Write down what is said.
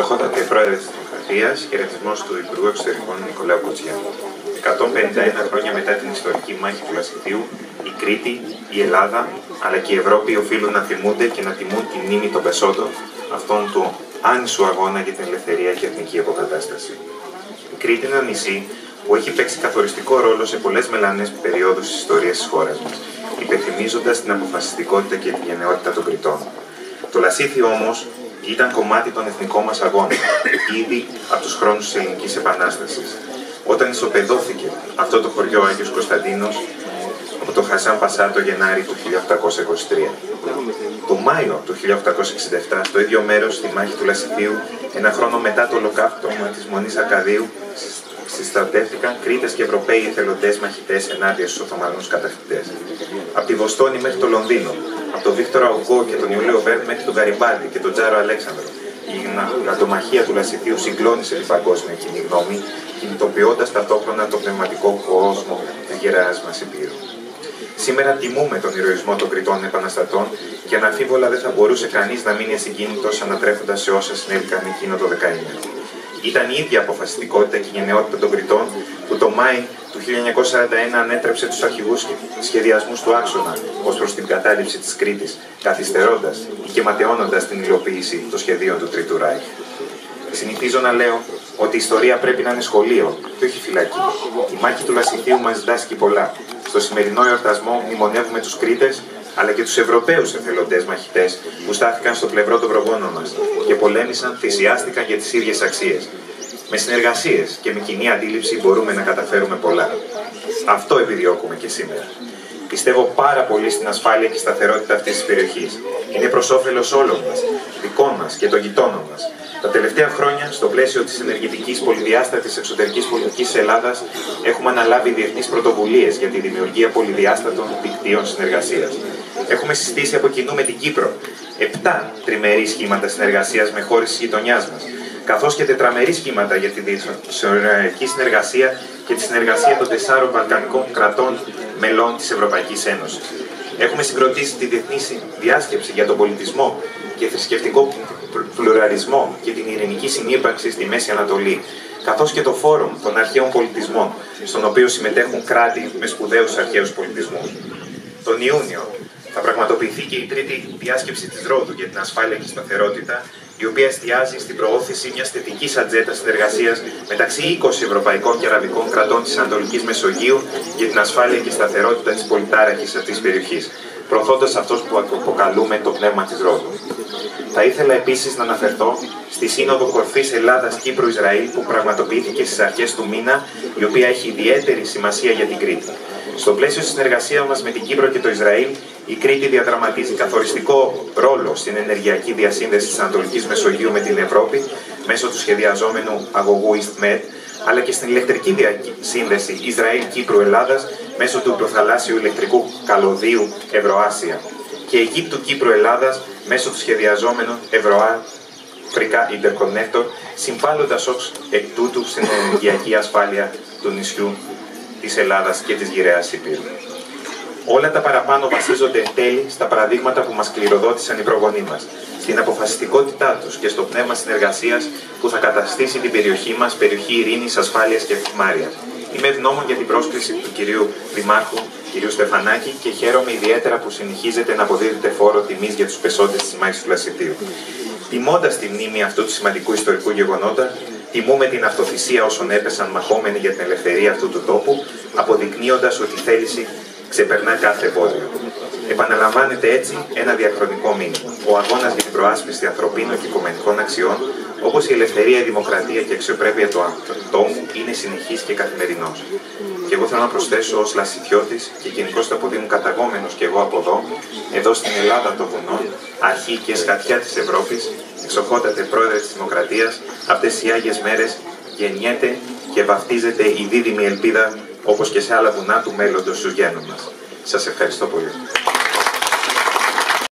Εξοχότατε Πρόεδρε της Δημοκρατίας, χαιρετισμός του Υπουργού Εξωτερικών Νικολάου Κοτσιά. 151 χρόνια μετά την ιστορική μάχη του Λασιθίου, η Κρήτη, η Ελλάδα αλλά και η Ευρώπη οφείλουν να θυμούνται και να τιμούν τη μνήμη των Πεσόντων, αυτόν του άνισου αγώνα για την ελευθερία και εθνική αποκατάσταση. Η Κρήτη είναι ένα νησί που έχει παίξει καθοριστικό ρόλο σε πολλές μελανέ περιόδους της ιστορίας της χώρας μας, υπενθυμίζοντας την αποφασιστικότητα και τη γενναιότητα των Κρητών. Το Λασίθι όμως ήταν κομμάτι των εθνικών μας αγώνων, ήδη από τους χρόνους της Ελληνικής Επανάστασης. Όταν ισοπεδώθηκε αυτό το χωριό Άγιος Κωνσταντίνος από τον Χασάν Πασά το Γενάρη του 1823. Το Μάιο του 1867, στο ίδιο μέρος, στη μάχη του Λασιθίου, ένα χρόνο μετά το ολοκαύτωμα της Μονής Ακαδίου, συστατεύτηκαν Κρήτες και Ευρωπαίοι εθελοντές μαχητές ενάντια στους Οθωμανούς κατακτητές. Από τη Βοστόνη μέχρι το Λονδίνο, από τον Βίκτορα Αουγκό και τον Ιουλίο Βέρν μέχρι τον Καριμπάλτη και τον Τζάρο Αλέξανδρο, η γρατομαχία του Λασιθίου συγκλώνησε την παγκόσμια κοινή γνώμη, κινητοποιώντας ταυτόχρονα το πνευματικό κόσμο τη γεραία μα Υπήρου. Σήμερα τιμούμε τον ηρωισμό των Κρητών Επαναστατών και αναφίβολα δεν θα μπορούσε κανείς να μείνει ασυγκίνητο ανατρέφοντας σε όσα συνέβηκαν εκείνο το δεκαήμερο. Ήταν η ίδια αποφασιστικότητα και η γενναιότητα των Κρητών που το Μάη του 1941 ανέτρεψε τους αρχηγούς σχεδιασμούς του άξονα ως προς την κατάληψη της Κρήτης, καθυστερώντας ή και ματαιώνοντα την υλοποίηση των σχεδίων του Τρίτου Ράιχ. Συνηθίζω να λέω ότι η ιστορία πρέπει να είναι σχολείο και όχι φυλακή. Η μάχη του Λασιθίου μας διδάσκει πολλά. Στο σημερινό εορτασμό μνημονεύουμε τους Κρήτες αλλά και τους Ευρωπαίους εθελοντές μαχητές που στάθηκαν στο πλευρό των προγόνων μας και πολέμησαν, θυσιάστηκαν για τις ίδιες αξίες. Με συνεργασίες και με κοινή αντίληψη μπορούμε να καταφέρουμε πολλά. Αυτό επιδιώκουμε και σήμερα. Πιστεύω πάρα πολύ στην ασφάλεια και σταθερότητα αυτής της περιοχής. Είναι προς όφελος όλων μας, δικών μας και των γειτόνων μας. Τα τελευταία χρόνια, στο πλαίσιο της ενεργητικής πολυδιάστατης εξωτερικής πολιτικής της Ελλάδας, έχουμε αναλάβει διεθνείς πρωτοβουλίες για τη δημιουργία πολυδιάστατων δικτύων συνεργασίας. Έχουμε συστήσει από κοινού με την Κύπρο 7 τριμερείς σχήματα συνεργασίας με χώρες της γειτονιάς μας, καθώς και τετραμερεί σχήματα για τη διεθνική συνεργασία και τη συνεργασία των τεσσάρων βαλκανικών κρατών μελών της Ευρωπαϊκής Ένωσης. Έχουμε συγκροτήσει τη Διεθνή Διάσκεψη για τον Πολιτισμό και Θρησκευτικό Πλουραλισμό και την Ειρηνική Συνύπαρξη στη Μέση Ανατολή, καθώς και το Φόρουμ των Αρχαίων Πολιτισμών, στον οποίο συμμετέχουν κράτη με σπουδαίους αρχαίους πολιτισμούς. Τον Ιούνιο θα πραγματοποιηθεί και η τρίτη διάσκεψη της Ρόδου για την ασφάλεια και σταθερότητα, η οποία εστιάζει στην προώθηση μιας θετικής ατζέντας συνεργασίας μεταξύ 20 ευρωπαϊκών και αραβικών κρατών της Ανατολικής Μεσογείου για την ασφάλεια και σταθερότητα της πολυτάραχης αυτής της περιοχής, προωθώντας αυτό που αποκαλούμε το πνεύμα της Ρόδου. Θα ήθελα επίσης να αναφερθώ στη Σύνοδο Κορφής Ελλάδα-Κύπρου-Ισραήλ που πραγματοποιήθηκε στις αρχές του μήνα, η οποία έχει ιδιαίτερη σημασία για την Κρήτη. Στο πλαίσιο της συνεργασίας μας με την Κύπρο και το Ισραήλ, η Κρήτη διαδραματίζει καθοριστικό ρόλο στην ενεργειακή διασύνδεση της Ανατολικής Μεσογείου με την Ευρώπη μέσω του σχεδιαζόμενου αγωγού EastMed, αλλά και στην ηλεκτρική διασύνδεση Ισραήλ-Κύπρου-Ελλάδα μέσω του προθαλάσσιου ηλεκτρικού καλωδίου Ευρωάσια και Αιγύπτου-Κύπρου-Ελλάδα μέσω του σχεδιαζόμενου Ευρωαφρικά Interconnector, συμβάλλοντας ως εκ τούτου στην ενεργειακή ασφάλεια του νησιού της Ελλάδας και της γυραιάς Υπήρου. Όλα τα παραπάνω βασίζονται εν τέλει στα παραδείγματα που μας κληροδότησαν οι προγονείς μας, στην αποφασιστικότητά τους και στο πνεύμα συνεργασίας που θα καταστήσει την περιοχή μας περιοχή ειρήνης, ασφάλειας και ευμάρειας. Είμαι ευγνώμων για την πρόσκληση του κυρίου Δημάρχου, κυρίου Στεφανάκη, και χαίρομαι ιδιαίτερα που συνεχίζετε να αποδίδετε φόρο τιμής για τους πεσόντες της μάχη του Λασιτίου. Τιμώντας τη μνήμη αυτού του σημαντικού ιστορικού γεγονότα, Τιμούμε την αυτοθυσία όσων έπεσαν μαχόμενοι για την ελευθερία αυτού του τόπου, αποδεικνύοντας ότι η θέληση ξεπερνά κάθε εμπόδιο. Επαναλαμβάνεται έτσι ένα διαχρονικό μήνυμα. Ο αγώνας για την προάσπιση ανθρωπίνων και οικομενικών αξιών, όπως η ελευθερία, η δημοκρατία και η αξιοπρέπεια του ατόμου, είναι συνεχής και καθημερινός. Και εγώ θέλω να προσθέσω ως λασιτιώτη και γενικώ το αποδείμου καταγόμενος και εγώ από εδώ, εδώ στην Ελλάδα των βουνών, αρχή και σχατιά της Ευρώπης, εξοχότατε πρόεδρε της Δημοκρατίας, αυτές οι άγιες μέρες γεννιέται και βαφτίζεται η δίδυμη ελπίδα όπως και σε άλλα βουνά του μέλλοντος στους γένους μας. Σας ευχαριστώ πολύ.